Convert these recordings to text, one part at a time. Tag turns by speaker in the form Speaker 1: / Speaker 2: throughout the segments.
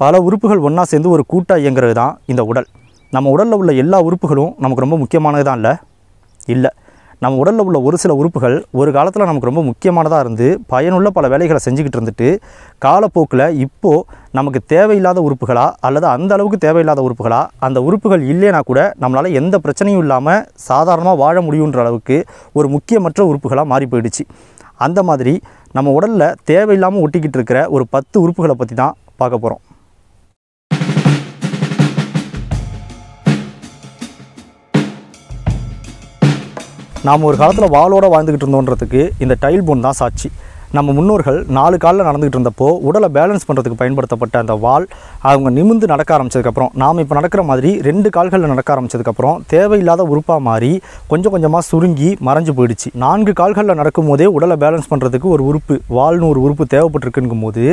Speaker 1: பல உறுப்புகள் ஒன்றா சேர்ந்து ஒரு கூட்டாக இயங்குறது தான் இந்த உடல். நம்ம உடலில் உள்ள எல்லா உறுப்புகளும் நமக்கு ரொம்ப முக்கியமானது தான் இல்லை? இல்லை. நம்ம உடலில் உள்ள ஒரு சில உறுப்புகள் ஒரு காலத்தில் நமக்கு ரொம்ப முக்கியமானதாக இருந்து பயனுள்ள பல வேலைகளை செஞ்சுக்கிட்டு இருந்துட்டு காலப்போக்கில் இப்போது நமக்கு தேவையில்லாத உறுப்புகளா அல்லது அந்த அளவுக்கு தேவையில்லாத உறுப்புகளா அந்த உறுப்புகள் இல்லைனா கூட நம்மளால் எந்த பிரச்சனையும் இல்லாமல் சாதாரணமாக வாழ முடியுன்ற அளவுக்கு ஒரு முக்கியமற்ற உறுப்புகளாக மாறி போயிடுச்சு. அந்த மாதிரி நம்ம உடலில் தேவையில்லாமல் ஒட்டிக்கிட்டு இருக்கிற ஒரு பத்து உறுப்புகளை பற்றி தான் பார்க்க போகிறோம் நாம் ஒரு காலத்தில் வாழோடு வாழ்ந்துக்கிட்டு இருந்தோன்றதுக்கு இந்த டைல் போன் தான் சாட்சி. நம்ம முன்னோர்கள் நாலு காலில் நடந்துக்கிட்டு இருந்தப்போ உடலை பேலன்ஸ் பண்ணுறதுக்கு பயன்படுத்தப்பட்ட அந்த வால் அவங்க நிமிந்து நடக்க ஆரம்பிச்சதுக்கப்புறம் நாம் இப்போ நடக்கிற மாதிரி ரெண்டு கால்களில் நடக்க ஆரம்பிச்சதுக்கப்புறம் தேவையில்லாத உறுப்பாக மாறி கொஞ்சம் கொஞ்சமாக சுருங்கி மறைஞ்சு போயிடுச்சு. நான்கு கால்களில் நடக்கும் போதே உடலை பேலன்ஸ் பண்ணுறதுக்கு ஒரு உறுப்பு வால்னு ஒரு உறுப்பு தேவைப்பட்டிருக்குங்கும் போது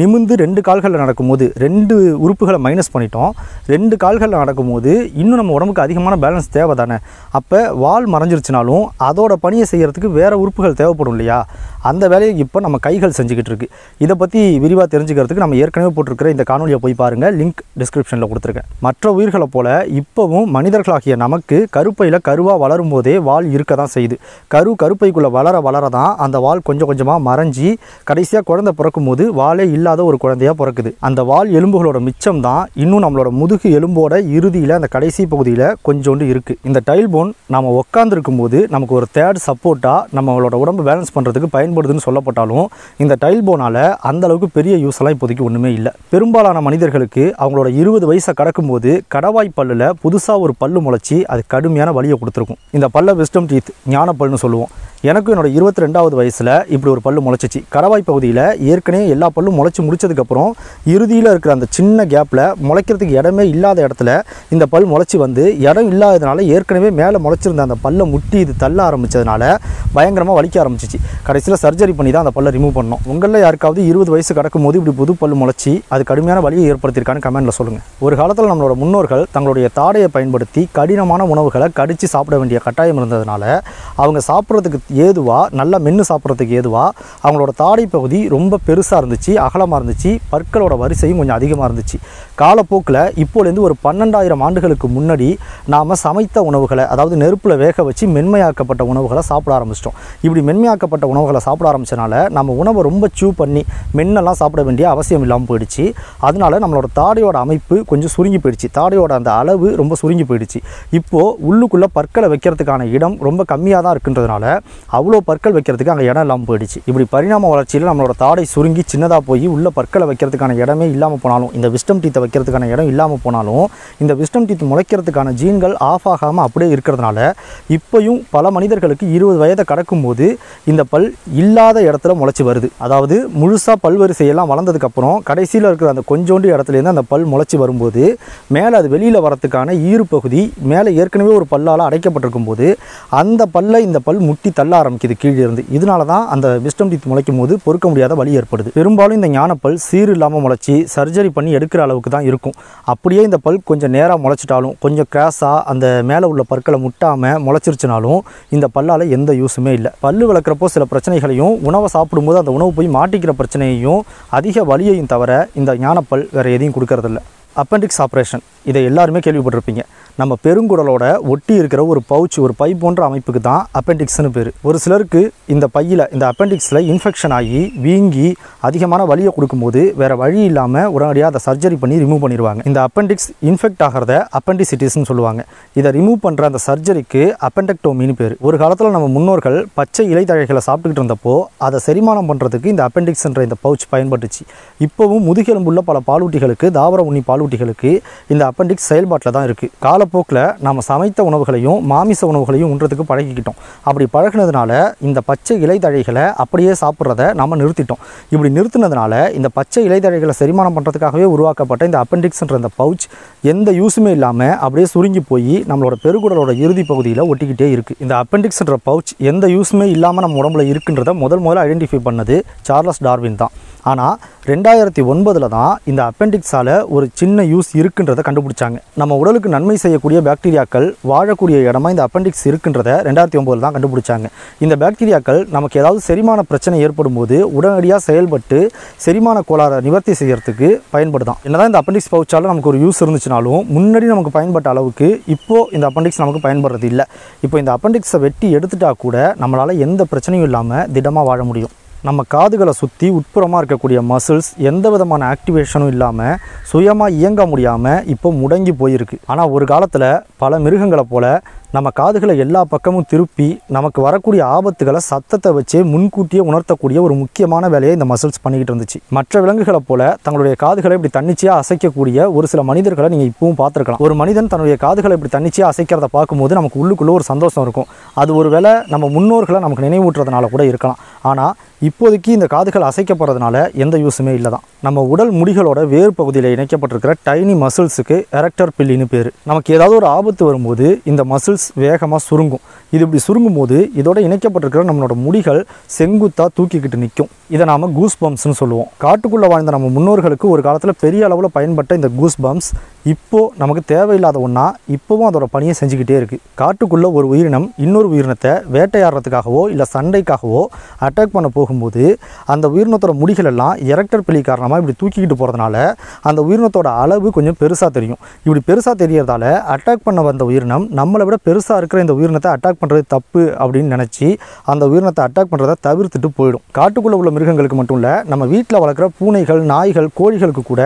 Speaker 1: நிமிந்து ரெண்டு கால்களில் நடக்கும்போது ரெண்டு உறுப்புகளை மைனஸ் பண்ணிட்டோம். ரெண்டு கால்களில் நடக்கும்போது இன்னும் நம்ம உடம்புக்கு அதிகமான பேலன்ஸ் தேவை தானே அப்போ வால் மறைஞ்சிருச்சுனாலும் அதோட பணியை செய்கிறதுக்கு வேறு உறுப்புகள் தேவைப்படும் இல்லையா? அந்த வேலையை இப்போ நம்ம கைகள் செஞ்சுக்கிட்டு இருக்குது இதை பற்றி விரிவாக தெரிஞ்சுக்கிறதுக்கு நம்ம ஏற்கனவே போட்டிருக்கிற இந்த காணொலியை போய் பாருங்கள் லிங்க் டிஸ்கிரிப்ஷனில் கொடுத்துருக்கேன். மற்ற உயிர்களை போல இப்போவும் மனிதர்களாகிய நமக்கு கருப்பையில் கருவாக வளரும் போதே வால் இருக்க தான் செய்யுது. கரு கருப்பைக்குள்ளே வளர வளர தான் அந்த வால் கொஞ்சம் கொஞ்சமாக மறைஞ்சி கடைசியாக குழந்தை பிறக்கும் போது வாலே இல்லாத ஒரு குழந்தையாக பிறக்குது. அந்த வால் எலும்புகளோட மிச்சம் தான் இன்னும் நம்மளோட முதுகு எலும்போட இறுதியில் அந்த கடைசி பகுதியில் கொஞ்சோண்டு இருக்குது இந்த டைல் போன் நம்ம உட்காந்துருக்கும் போது நமக்கு ஒரு தேர்ட் சப்போர்ட்டாக நம்மளோட உடம்பு பேலன்ஸ் பண்ணுறதுக்கு பயன் பயன்படுதுன்னு சொல்லப்பட்டாலும் இந்த டைல் போனால் அந்தளவுக்கு பெரிய யூஸ் எல்லாம் இப்போதைக்கு ஒன்றுமே இல்லை. பெரும்பாலான மனிதர்களுக்கு அவங்களோட இருபது வயசை கடக்கும்போது கடவாய் பல்லில் புதுசாக ஒரு பல்லு முளைச்சி அது கடுமையான வலியை கொடுத்துருக்கும். இந்த பல்ல விஸ்டம் டீத் ஞான பல்லுன்னு சொல்லுவோம். எனக்கும் என்னோட இருபத்தி ரெண்டாவது வயசில் இப்படி ஒரு பல்லு முளைச்சிச்சு. கடவாய் பகுதியில் ஏற்கனவே எல்லா பல்லும் முளைச்சி முடிச்சதுக்கப்புறம் இறுதியில் இருக்கிற அந்த சின்ன கேப்பில் முளைக்கிறதுக்கு இடமே இல்லாத இடத்துல இந்த பல் முளைச்சி வந்து இடம் இல்லாததுனால ஏற்கனவே மேலே முளைச்சிருந்த அந்த பல்லை முட்டி இது தள்ள ஆரம்பித்ததுனால பயங்கரமாக வலிக்க ஆரம்பிச்சிச்சு. கடைசியில் சர்ஜரி பண்ணி தான் அந்த பல்லை ரிமூவ் பண்ணோம் உங்களில் யாருக்காவது இருபது வயசு கடக்கும் போது இப்படி புது பல் முளைச்சி அது கடுமையான வழியை ஏற்படுத்தியிருக்கான்னு கமெண்ட்டில் சொல்லுங்கள் ஒரு காலத்தில் நம்மளோட முன்னோர்கள் தங்களுடைய தாடையை பயன்படுத்தி கடினமான உணவுகளை கடித்து சாப்பிட வேண்டிய கட்டாயம் இருந்ததுனால அவங்க சாப்பிட்றதுக்கு ஏதுவாக நல்லா மென்று சாப்பிட்றதுக்கு ஏதுவாக அவங்களோட தாடை பகுதி ரொம்ப பெருசாக இருந்துச்சு அகலமாக இருந்துச்சு பற்களோட வரிசையும் கொஞ்சம் அதிகமாக இருந்துச்சு. காலப்போக்கில் இப்போலேருந்து ஒரு பன்னெண்டாயிரம் ஆண்டுகளுக்கு முன்னாடி நாம் சமைத்த உணவுகளை அதாவது நெருப்பில் வேக வச்சு மென்மையாக்கப்பட்ட உணவுகளை சாப்பிட ஆரம்பிச்சிட்டோம். இப்படி மென்மையாக்கப்பட்ட உணவுகளை சாப்பிட ஆரம்பித்தனால நம்ம உணவை ரொம்ப சூ பண்ணி மென்னெல்லாம் சாப்பிட வேண்டிய அவசியம் இல்லாமல் போயிடுச்சு. அதனால் நம்மளோட தாடையோட அமைப்பு கொஞ்சம் சுருங்கி போயிடுச்சு. தாடையோட அந்த அளவு ரொம்ப சுருங்கி போயிடுச்சு. இப்போது உள்ளுக்குள்ளே பற்களை வைக்கிறதுக்கான இடம் ரொம்ப கம்மியாக தான் இருக்குன்றதுனால அவ்வளோ பற்கள் வைக்கிறதுக்கு அங்கே இடம் இல்லாமல் போயிடுச்சு. இப்படி பரிணாம வளர்ச்சியில் நம்மளோட தாடை சுருங்கி சின்னதாக போய் உள்ள பற்களை வைக்கிறதுக்கான இடமே இல்லாமல் போனாலும் இந்த விஸ்டம் டீத்தை வைக்கிறதுக்கான இடம் இல்லாமல் போனாலும் இந்த விஸ்டம் டீத் முளைக்கிறதுக்கான ஜீன்கள் ஆஃப் ஆகாமல் அப்படியே இருக்கிறதுனால இப்போயும் பல மனிதர்களுக்கு இருபது வயதை கடக்கும்போது இந்த பல் இல்லாத இடத்துல முளைச்சி வருது. அதாவது முழுசாக பல்வரிசையெல்லாம் வளர்ந்ததுக்கப்புறம் கடைசியில் இருக்கிற அந்த கொஞ்சோண்டு இடத்துலேருந்து அந்த பல் முளைச்சி வரும்போது மேலே அது வெளியில் வரத்துக்கான ஈறு பகுதி மேலே ஏற்கனவே ஒரு பல்லால் அடைக்கப்பட்டிருக்கும் போது அந்த பல்லை இந்த பல் முட்டி தள்ள ஆரம்பிக்குது கீழே இருந்து இதனால தான் அந்த விஸ்டம் டீத் முளைக்கும் போது பொறுக்க முடியாத வழி ஏற்படுது. பெரும்பாலும் இந்த ஞானப்பல் சீர் இல்லாமல் முளைச்சி சர்ஜரி பண்ணி எடுக்கிற அளவுக்கு தான் இருக்கும். அப்படியே இந்த பல் கொஞ்சம் நேராக முளைச்சிட்டாலும் கொஞ்சம் கிராஸாக அந்த மேலே உள்ள பற்களை முட்டாமல் முளைச்சிருச்சுனாலும் இந்த பல்லால் எந்த யூஸுமே இல்லை. பல் வளர்க்குறப்போ சில பிரச்சனைகள் பிரச்சனைகளையும் உணவை சாப்பிடும்போது அந்த உணவு போய் மாட்டிக்கிற பிரச்சனையையும் அதிக வலியையும் தவிர இந்த ஞானப்பல் வேறு எதையும் கொடுக்கறதில்ல. அப்பெண்டிக்ஸ் ஆப்ரேஷன் இதை எல்லாருமே கேள்விப்பட்டிருப்பீங்க. நம்ம பெருங்குடலோட ஒட்டி இருக்கிற ஒரு பவுச் ஒரு பை போன்ற அமைப்புக்கு தான் அப்பெண்டிக்ஸ்னு பேர். ஒரு சிலருக்கு இந்த பையில் இந்த அப்பெண்டிக்ஸில் இன்ஃபெக்ஷன் ஆகி வீங்கி அதிகமான வலியை கொடுக்கும்போது வேறு வழி இல்லாமல் உடனடியாக அதை சர்ஜரி பண்ணி ரிமூவ் பண்ணிடுவாங்க இந்த அப்பெண்டிக்ஸ் இன்ஃபெக்ட் ஆகிறத அப்பெண்டிசிட்டிஸ்னு சொல்லுவாங்க. இதை ரிமூவ் பண்ணுற அந்த சர்ஜரிக்கு அப்பெண்டக்டோமின்னு பேர். ஒரு காலத்தில் நம்ம முன்னோர்கள் பச்சை இலைத்தழைகளை சாப்பிட்டுக்கிட்டு இருந்தப்போ அதை செரிமானம் பண்ணுறதுக்கு இந்த அப்பெண்டிக்ஸ்ன்ற இந்த பவுச் பயன்பட்டுச்சு. இப்போவும் முதுகெலும்புள்ள பல பாலூட்டிகளுக்கு தாவர உண்ணி பாலூட்டிகளுக்கு இந்த அப்பெண்டிக்ஸ் செயல்பாட்டில் தான் இருக்குது கால காலப்போக்கில் நம்ம சமைத்த உணவுகளையும் மாமிச உணவுகளையும் உண்றதுக்கு பழகிக்கிட்டோம். அப்படி பழகினதுனால இந்த பச்சை இலைத்தழைகளை அப்படியே சாப்பிட்றத நம்ம நிறுத்திட்டோம். இப்படி நிறுத்தினதுனால இந்த பச்சை இலைத்தழைகளை செரிமானம் பண்ணுறதுக்காகவே உருவாக்கப்பட்ட இந்த அப்பெண்டிக்ஸ்ன்ற இந்த பவுச் எந்த யூஸுமே இல்லாமல் அப்படியே சுருங்கி போய் நம்மளோட பெருகுடலோட இறுதி பகுதியில் ஒட்டிக்கிட்டே இருக்குது இந்த அப்பெண்டிக்ஸ்ன்ற பவுச் எந்த யூஸுமே இல்லாமல் நம்ம உடம்புல இருக்குன்றத முதல் முதல்ல ஐடென்டிஃபை பண்ணது சார்லஸ் டார்வின் தான். ஆனால் ரெண்டாயிரத்தி ஒன்பதில் தான் இந்த அப்பெண்டிக்ஸால் ஒரு சின்ன யூஸ் இருக்குன்றதை கண்டுபிடிச்சாங்க. நம்ம உடலுக்கு நன்மை செய்யக்கூடிய பாக்டீரியாக்கள் வாழக்கூடிய இடமா இந்த அப்பெண்டிக்ஸ் இருக்குன்றதை ரெண்டாயிரத்தி ஒம்பதில் தான் கண்டுபிடிச்சாங்க. இந்த பாக்டீரியாக்கள் நமக்கு ஏதாவது செரிமான பிரச்சனை ஏற்படும் போது உடனடியாக செயல்பட்டு செரிமான கோளாறை நிவர்த்தி செய்யறதுக்கு பயன்படுதான். என்னதான் இந்த அப்பெண்டிக்ஸ் பவுச்சால் நமக்கு ஒரு யூஸ் இருந்துச்சுனாலும் முன்னாடி நமக்கு பயன்பட்ட அளவுக்கு இப்போது இந்த அப்பெண்டிக்ஸ் நமக்கு பயன்படுறது இல்லை இப்போ இந்த அப்பெண்டிக்ஸை வெட்டி எடுத்துட்டா கூட நம்மளால் எந்த பிரச்சனையும் இல்லாமல் திடமாக வாழ முடியும். நம்ம காதுகளை சுற்றி உட்புறமாக இருக்கக்கூடிய மசில்ஸ் எந்த விதமான ஆக்டிவேஷனும் இல்லாமல் சுயமாக இயங்க முடியாமல் இப்போ முடங்கி போயிருக்கு. ஆனால் ஒரு காலத்தில் பல மிருகங்களை போல நம்ம காதுகளை எல்லா பக்கமும் திருப்பி நமக்கு வரக்கூடிய ஆபத்துகளை சத்தத்தை வச்சே முன்கூட்டியே உணர்த்தக்கூடிய ஒரு முக்கியமான வேலையை இந்த மசில்ஸ் பண்ணிக்கிட்டு இருந்துச்சு. மற்ற விலங்குகளை போல தங்களுடைய காதுகளை இப்படி தன்னிச்சையாக அசைக்கக்கூடிய ஒரு சில மனிதர்களை நீங்கள் இப்பவும் பார்த்துருக்கலாம். ஒரு மனிதன் தன்னுடைய காதுகளை இப்படி தன்னிச்சையாக அசைக்கிறத பார்க்கும்போது நமக்கு உள்ளுக்குள்ளே ஒரு சந்தோஷம் இருக்கும். அது ஒரு வேளை நம்ம முன்னோர்களை நமக்கு நினைவூட்டுறதுனால கூட இருக்கலாம். ஆனால் இப்போதைக்கு இந்த காதுகள் அசைக்கப்படுறதுனால எந்த யூஸுமே இல்லை தான் நம்ம உடல் முடிகளோட வேறு பகுதியில் இணைக்கப்பட்டிருக்கிற டைனி மசில்ஸுக்கு எரக்டர் பில்லின்னு பேர். நமக்கு ஏதாவது ஒரு ஆபத்து வரும்போது இந்த மசில்ஸ் வேகமாக சுருங்கும். இது இப்படி சுருங்கும் போது இதோட இணைக்கப்பட்டிருக்கிற நம்மளோட முடிகள் செங்குத்தாக தூக்கிக்கிட்டு நிற்கும். இதை நாம் கூஸ் பம்ப்ஸ்னு சொல்லுவோம். காட்டுக்குள்ளே வாழ்ந்த நம்ம முன்னோர்களுக்கு ஒரு காலத்தில் பெரிய அளவில் பயன்பட்ட இந்த கூஸ் பம்ப்ஸ் இப்போ நமக்கு தேவையில்லாத ஒன்றா இப்போவும் அதோட பணியை செஞ்சுக்கிட்டே இருக்குது காட்டுக்குள்ளே ஒரு உயிரினம் இன்னொரு உயிரினத்தை வேட்டையாடுறதுக்காகவோ இல்லை சண்டைக்காகவோ அட்டாக் பண்ண போகும்போது அந்த உயிரினத்தோட முடிகள் எல்லாம் எரக்டர் பிளி காரணமாக இப்படி தூக்கிக்கிட்டு போகிறதுனால அந்த உயிரினத்தோட அளவு கொஞ்சம் பெருசாக தெரியும். இப்படி பெருசாக தெரியறதால அட்டாக் பண்ண வந்த உயிரினம் நம்மளை விட பெருசாக இருக்கிற இந்த உயிரினத்தை அட்டாக் பண்ணுறது தப்பு அப்படின்னு நினச்சி அந்த உயிரினத்தை அட்டாக் பண்ணுறதை தவிர்த்துட்டு போயிடும். காட்டுக்குள்ளே உள்ள மிருகங்களுக்கு மட்டும் இல்லை நம்ம வீட்டில் வளர்க்குற பூனைகள் நாய்கள் கோழிகளுக்கு கூட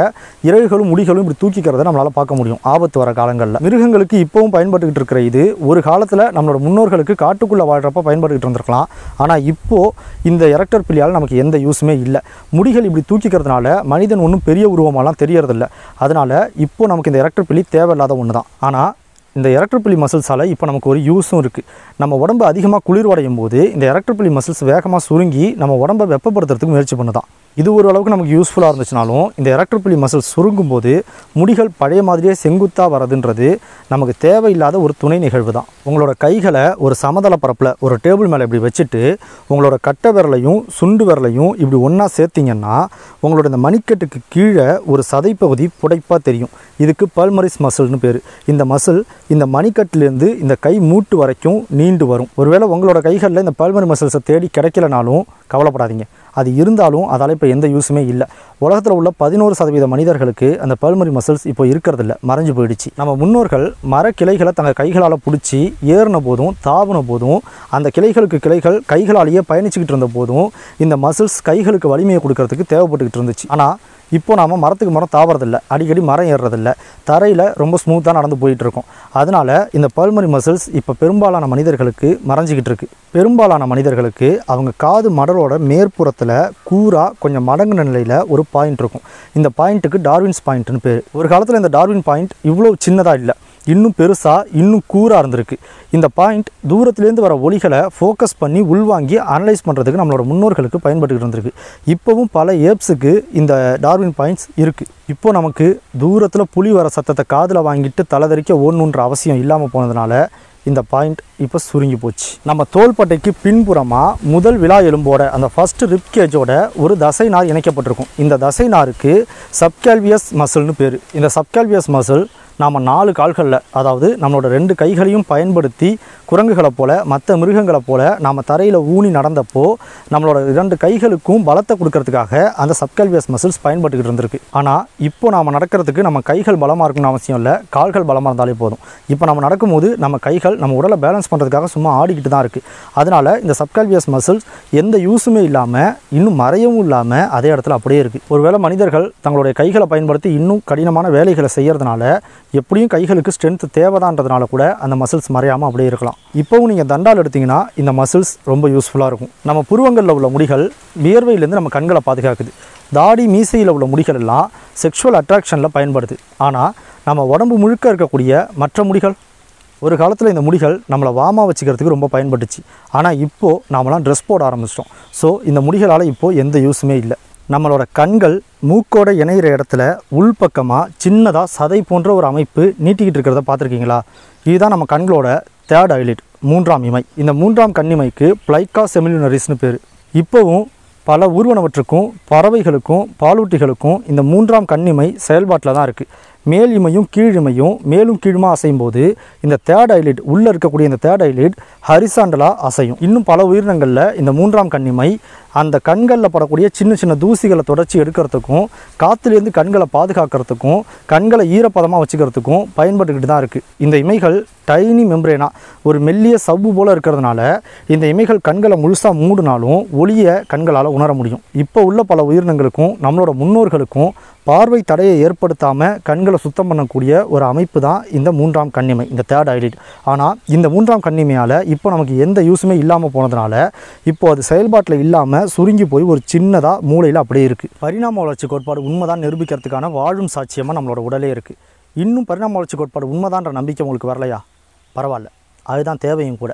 Speaker 1: இறகுகளும் முடிகளும் இப்படி தூக்கிக்கிறத நம்மளால் பார்க்க முடியும். ஆபத்து வர காலங்களில். மிருகங்களுக்கு இப்போவும் பயன்பட்டுக்கிட்டு இருக்கிற இது ஒரு காலத்தில் நம்மளோட முன்னோர்களுக்கு காட்டுக்குள்ளே வாழ்கிறப்ப பயன்பட்டுக்கிட்டு இருந்திருக்கலாம். ஆனால் இப்போது இந்த எரக்டர் பிள்ளையால் நமக்கு எந்த யூஸுமே இல்லை. முடிகள் இப்படி தூக்கிக்கிறதுனால மனிதன் ஒன்றும் பெரிய உருவமாலாம் தெரியறதில்ல. அதனால் இப்போது நமக்கு இந்த எரக்டர் பிள்ளி தேவையில்லாத ஒன்று தான் ஆனால் இந்த எரக்ட்ரோபிளி மசில்ஸால் இப்போ நமக்கு ஒரு யூஸும் இருக்குது நம்ம உடம்பு அதிகமாக குளிர்வடையும் போது இந்த எரக்ட்ரோபிளி மசில்ஸ் வேகமாக சுருங்கி நம்ம உடம்பை வெப்பப்படுத்துறதுக்கு முயற்சி பண்ணுதான். இது ஒரு அளவுக்கு நமக்கு யூஸ்ஃபுல்லாக இருந்துச்சுனாலும் இந்த எரக்ட்ரோபிளி மசில் சுருங்கும் போது முடிகள் பழைய மாதிரியே செங்குத்தாக வரதுன்றது நமக்கு தேவையில்லாத ஒரு துணை நிகழ்வு தான் உங்களோட கைகளை ஒரு சமதள பரப்பில் ஒரு டேபிள் மேலே இப்படி வச்சுட்டு உங்களோட கட்டை விரலையும் சுண்டு விரலையும் இப்படி ஒன்றா சேர்த்திங்கன்னா உங்களோட இந்த மணிக்கட்டுக்கு கீழே ஒரு சதைப்பகுதி புடைப்பாக தெரியும். இதுக்கு பல்மரிஸ் மசில்னு பேர். இந்த மசில் இந்த மணிக்கட்டிலேருந்து இந்த கை மூட்டு வரைக்கும் நீண்டு வரும். ஒருவேளை உங்களோட கைகளில் இந்த பல்மரி மசில்ஸை தேடி கிடைக்கலனாலும் கவலைப்படாதீங்க. அது இருந்தாலும் அதால் இப்போ எந்த யூஸுமே இல்லை. உலகத்தில் உள்ள பதினோரு சதவீத மனிதர்களுக்கு அந்த பல்மரி மசில்ஸ் இப்போ இருக்கிறதில்ல. மறைஞ்சு போயிடுச்சு. நம்ம முன்னோர்கள் மர கிளைகளை தங்கள் கைகளால் பிடிச்சி ஏறின போதும் தாவின போதும் அந்த கிளைகளுக்கு கிளைகள் கைகளாலேயே பயணிச்சுக்கிட்டு இருந்த போதும் இந்த மசில்ஸ் கைகளுக்கு வலிமையை கொடுக்கறதுக்கு தேவைப்பட்டுக்கிட்டு இருந்துச்சு. ஆனால் இப்போ நாம் மரத்துக்கு மரம் தாவறதில்ல. அடிக்கடி மரம் ஏறுறதில்ல. தரையில் ரொம்ப ஸ்மூத்தாக நடந்து போயிட்டு இருக்கோம். அதனால் இந்த பல்மரி மசில்ஸ் இப்போ பெரும்பாலான மனிதர்களுக்கு மறைஞ்சிக்கிட்டு இருக்கு. பெரும்பாலான மனிதர்களுக்கு அவங்க காது மடலோட மேற்புறத்தில் கூறாக கொஞ்சம் மடங்குன நிலையில் ஒரு பாயிண்ட் இருக்கும். இந்த பாயிண்ட்டுக்கு டார்வின்ஸ் பாயிண்ட்னு பேர். ஒரு காலத்தில் இந்த டார்வின் பாயிண்ட் இவ்வளோ சின்னதாக இல்லை. இன்னும் பெருசாக இன்னும் கூராக இருந்திருக்கு. இந்த பாயிண்ட் தூரத்துலேருந்து வர ஒளிகளை ஃபோக்கஸ் பண்ணி உள்வாங்கி அனலைஸ் பண்ணுறதுக்கு நம்மளோட முன்னோர்களுக்கு பயன்பட்டுக்கிட்டு இருந்திருக்கு. இப்போவும் பல ஏப்ஸுக்கு இந்த டார்வின் பாயிண்ட்ஸ் இருக்குது இப்போ நமக்கு தூரத்தில் புலி வர சத்தத்தை காதில் வாங்கிட்டு தலைதறிக்க ஓடணுன்ற அவசியம் இல்லாமல் போனதுனால இந்த பாயிண்ட் இப்போ சுருங்கி போச்சு. நம்ம தோள்பட்டைக்கு பின்புறமாக முதல் விழா எலும்போட அந்த ஃபர்ஸ்ட் ரிப் கேஜோட ஒரு தசை நார் இணைக்கப்பட்டிருக்கும். இந்த தசை நாருக்கு சப்கால்வியஸ் மசில்னு பேர். இந்த சப்கால்வியஸ் மசில் நாம் நாலு கால்களில் அதாவது நம்மளோட ரெண்டு கைகளையும் பயன்படுத்தி குரங்குகளை போல் மற்ற மிருகங்களை போல் நாம் தரையில் ஊனி நடந்தப்போ நம்மளோட இரண்டு கைகளுக்கும் பலத்தை கொடுக்கறதுக்காக அந்த சப்கல்வியஸ் மசில்ஸ் பயன்பட்டுக்கிட்டு இருந்திருக்கு. ஆனால் இப்போ நாம் நடக்கிறதுக்கு நம்ம கைகள் பலமாக இருக்கணும்னு அவசியம் இல்லை கால்கள் பலமாக இருந்தாலே போதும். இப்போ நம்ம நடக்கும்போது நம்ம கைகள் நம்ம உடலை பேலன்ஸ் பண்ணுறதுக்காக சும்மா ஆடிக்கிட்டு தான் இருக்குது அதனால் இந்த சப்கல்வியஸ் மசில்ஸ் எந்த யூஸுமே இல்லாமல் இன்னும் மறையவும் இல்லாமல் அதே இடத்துல அப்படியே இருக்குது ஒருவேளை மனிதர்கள் தங்களுடைய கைகளை பயன்படுத்தி இன்னும் கடினமான வேலைகளை செய்கிறதுனால எப்படியும் கைகளுக்கு ஸ்ட்ரென்த் தேவைதான்றதுனால கூட அந்த மசில்ஸ் மறையாமல் அப்படியே இருக்கலாம். இப்போவும் நீங்கள் தண்டால் எடுத்தீங்கன்னா இந்த மசில்ஸ் ரொம்ப யூஸ்ஃபுல்லாக இருக்கும். நம்ம புருவங்களில் உள்ள முடிகள் வியர்வையிலேருந்து நம்ம கண்களை பாதுகாக்குது. தாடி மீசையில் உள்ள முடிகள் எல்லாம் செக்ஷுவல் அட்ராக்ஷனில் பயன்படுது. ஆனால் நம்ம உடம்பு முழுக்க இருக்கக்கூடிய மற்ற முடிகள் ஒரு காலத்தில் இந்த முடிகள் நம்மளை வாமா வச்சுக்கிறதுக்கு ரொம்ப பயன்பட்டுச்சு. ஆனால் இப்போது நாமெல்லாம் ட்ரெஸ் போட ஆரம்பிச்சிட்டோம். ஸோ இந்த முடிகளால் இப்போது எந்த யூஸுமே இல்லை. நம்மளோட கண்கள் மூக்கோட இணையிற இடத்துல உள்பக்கமாக சின்னதாக சதை போன்ற ஒரு அமைப்பு நீட்டிக்கிட்டு இருக்கிறத பார்த்துருக்கீங்களா? இதுதான் நம்ம கண்களோட தேர்ட் ஐலிட் மூன்றாம் இமை. இந்த மூன்றாம் கண்ணிமைக்கு பிளைக்கா செமிலினரிஸ்னு பேர். இப்போவும் பல ஊர்வனவற்றுக்கும் பறவைகளுக்கும் பாலூட்டிகளுக்கும் இந்த மூன்றாம் கண்ணிமை செயல்பாட்டில் தான் இருக்குது மேல் இமையும் கீழ் இமையும் மேலும் கீழுமா அசையும் போது இந்த தேர்ட் ஐலிட் உள்ளே இருக்கக்கூடிய இந்த தேர்ட் ஐலிட் ஹரிசாண்டலாக அசையும். இன்னும் பல உயிரினங்களில் இந்த மூன்றாம் கண்ணிமை அந்த கண்களில் படக்கூடிய சின்ன சின்ன தூசிகளை தொடச்சி எடுக்கிறதுக்கும் காற்றுலேருந்து கண்களை பாதுகாக்கிறதுக்கும் கண்களை ஈரப்பதமாக வச்சுக்கிறதுக்கும் பயன்பட்டுக்கிட்டு தான் இருக்குது இந்த இமைகள் டைனி மெம்ப்ரேனா ஒரு மெல்லிய சவ்வு போல் இருக்கிறதுனால இந்த இமைகள் கண்களை முழுசாக மூடினாலும் ஒளியை கண்களால் உணர முடியும். இப்போ உள்ள பல உயிரினங்களுக்கும் நம்மளோட முன்னோர்களுக்கும் பார்வை தடையை ஏற்படுத்தாமல் கண்களை சுத்தம் பண்ணக்கூடிய ஒரு அமைப்பு தான் இந்த மூன்றாம் கண்ணிமை இந்த தேர்ட் ஐலிட் ஆனால் இந்த மூன்றாம் கண்ணிமையால் இப்போ நமக்கு எந்த யூஸுமே இல்லாமல் போனதுனால இப்போ அது செயல்பாட்டில் இல்லாமல் சுருங்கி போய் ஒரு சின்னதாக மூளையில் அப்படியே இருக்குது பரிணாம வளர்ச்சி கோட்பாடு உண்மைதான் நிரூபிக்கிறதுக்கான வாழும் சாட்சியமாக நம்மளோட உடலே இருக்குது இன்னும் பரிணாம வளர்ச்சி கோட்பாடு உண்மைதான்ற நம்பிக்கை உங்களுக்கு வரலையா? பரவாயில்ல. அதுதான் தேவையும் கூட.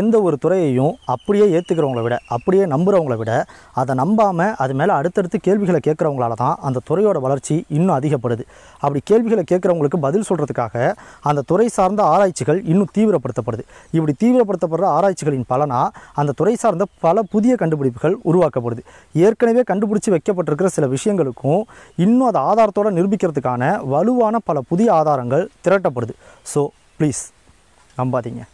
Speaker 1: எந்த ஒரு துறையையும் அப்படியே ஏற்றுக்கிறவங்கள விட அப்படியே நம்புகிறவங்கள விட அதை நம்பாமல் அது மேலே அடுத்தடுத்து கேள்விகளை கேட்குறவங்களால தான் அந்த துறையோட வளர்ச்சி இன்னும் அதிகப்படுது. அப்படி கேள்விகளை கேட்குறவங்களுக்கு பதில் சொல்கிறதுக்காக அந்த துறை சார்ந்த ஆராய்ச்சிகள் இன்னும் தீவிரப்படுத்தப்படுது. இப்படி தீவிரப்படுத்தப்படுற ஆராய்ச்சிகளின் பலனாக அந்த துறை சார்ந்த பல புதிய கண்டுபிடிப்புகள் உருவாக்கப்படுது. ஏற்கனவே கண்டுபிடிச்சி வைக்கப்பட்டிருக்கிற சில விஷயங்களுக்கும் இன்னும் அதை ஆதாரத்தோடு நிரூபிக்கிறதுக்கான வலுவான பல புதிய ஆதாரங்கள் திரட்டப்படுது. ஸோ ப்ளீஸ் நம்பாதீங்க.